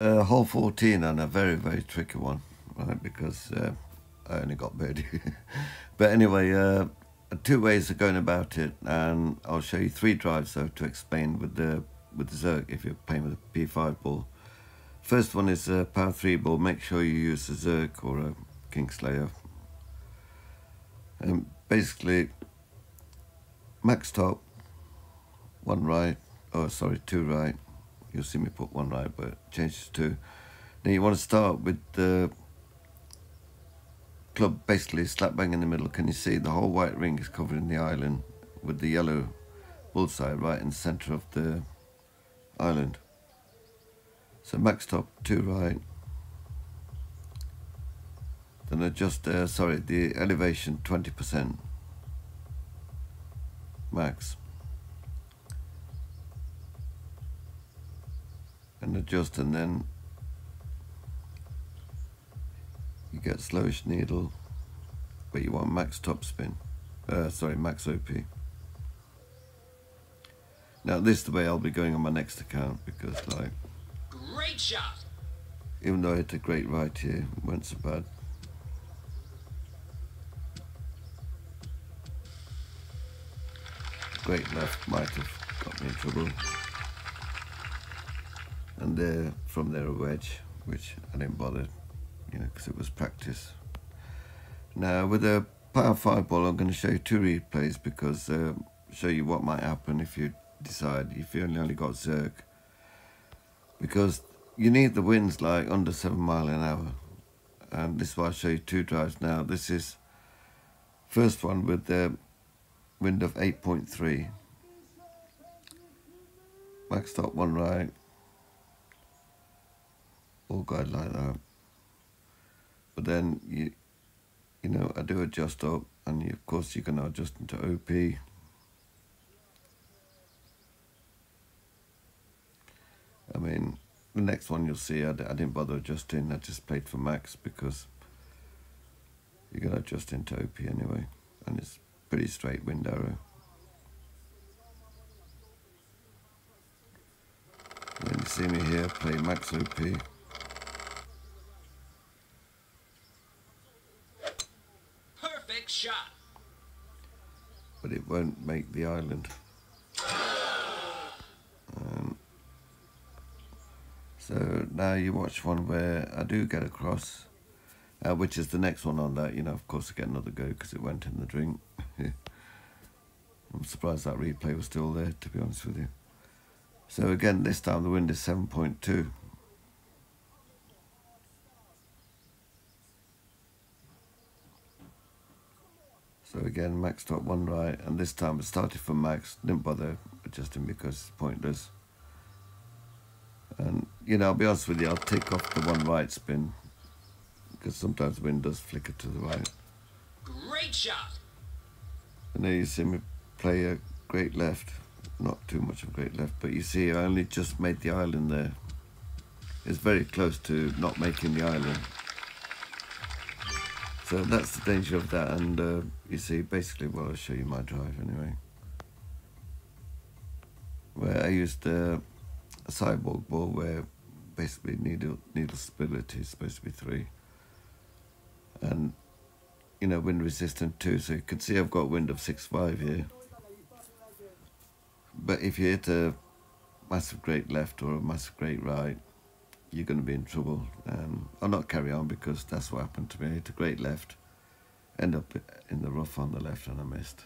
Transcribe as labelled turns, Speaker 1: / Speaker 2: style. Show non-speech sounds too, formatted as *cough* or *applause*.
Speaker 1: Uh, hole 14 and a very, very tricky one, right? Because uh, I only got birdie. *laughs* but anyway, uh, two ways of going about it, and I'll show you three drives though to explain with the with the Zerk if you're playing with a P5 ball. First one is a power 3 ball. Make sure you use a Zerk or a Kingslayer. And basically, max top, one right, oh sorry, two right, You'll see me put one right, but change to two. Now you want to start with the club basically slap bang in the middle. Can you see the whole white ring is covered in the island with the yellow bullseye right in the centre of the island. So max top, two right. Then adjust, uh, sorry, the elevation 20%. Max. And adjust and then you get slowish needle but you want max top spin uh, sorry max OP now this is the way I'll be going on my next account because like great shot. even though I hit a great right here it wasn't so bad. Great left might have got me in trouble and there from there a wedge which I didn't bother you know because it was practice. Now with a power 5 ball I'm going to show you two replays because uh, show you what might happen if you decide if you only, got Zerk because you need the winds like under 7 mile an hour. And this is why I show you two drives. Now this is first one with the wind of 8.3 max top one right all guide like that. But then you, you know, I do adjust up, and you, of course you can adjust into OP. I mean, the next one you'll see, I, I didn't bother adjusting. I just played for max because you're gonna adjust into OP anyway, and it's pretty straight wind arrow. Then you see me here play max OP. shot. But it won't make the island. Um, so now you watch one where I do get across, uh, which is the next one on that. You know, of course, I get another go because it went in the drink. *laughs* I'm surprised that replay was still there, to be honest with you. So again, this time the wind is 7.2. So again, max top one right, and this time it started from max, didn't bother adjusting because it's pointless. And, you know, I'll be honest with you, I'll take off the one right spin, because sometimes the wind does flicker to the right. Great shot! And there you see me play a great left, not too much of a great left, but you see I only just made the island there. It's very close to not making the island. So that's the danger of that, and uh, you see, basically, well, I'll show you my drive anyway. Where I used uh, a cyborg ball where basically needle needle stability is supposed to be three, and you know wind resistant too. So you can see I've got wind of six five here. But if you hit a massive great left or a massive great right, you're going to be in trouble. Um, I'll not carry on because that's what happened to me. I hit a great left, end up in the rough on the left and I missed.